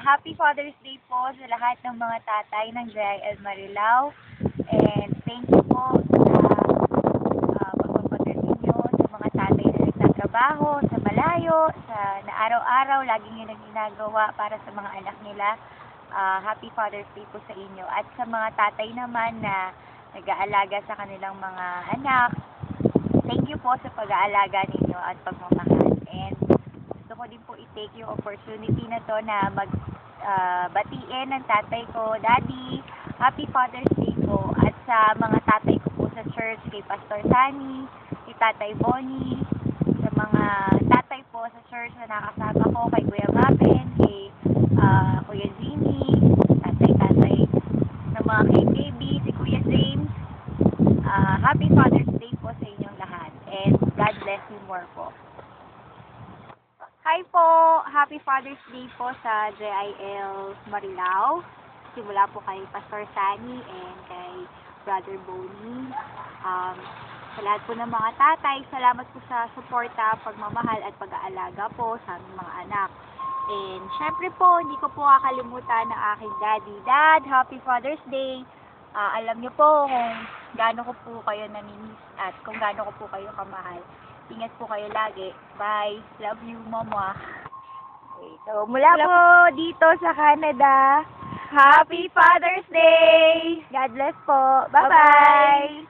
happy Father's Day po sa lahat ng mga tatay ng JIL Marilao. And thank you po sa uh, pagpapagal ninyo sa mga tatay na nagtatrabaho, sa malayo, sa na araw-araw, lagi nyo nang ginagawa para sa mga anak nila. Ah, happy Father's Day po sa inyo. At sa mga tatay naman na nag-aalaga sa kanilang mga anak, thank you po sa pag-aalaga ninyo at pagmamahal. And gusto ko din po i-take yung opportunity na to na mag ah, batiin ng tatay ko, Daddy, Happy Father's Day po. At sa mga tatay ko po sa church, kay Pastor Sunny, kay Tatay Bonnie, sa mga tatay po sa church na nakasama ko, kay Kuya Mapen, kay ah, Kuya Jimmy, tatay-tatay, sa mga kay KB, si Kuya James. Ah, happy Father's Day po sa inyong lahat. And God bless you more po. Hi po! Happy Father's Day po sa JIL Marilao. Simula po kay Pastor Sunny and kay Brother Bonnie. Um, sa lahat po ng mga tatay, salamat po sa suporta, pagmamahal at pag-aalaga po sa mga anak. And syempre po, hindi ko po kakalimutan ng aking daddy. Dad, Happy Father's Day! Ah, alam niyo po kung gaano ko po kayo namimiss at kung gaano ko po kayo kamahal. Ingat po kayo lagi. Bye. Love you, Mama. Okay, so mula po dito sa Canada, Happy Father's Day! God bless po. Bye-bye!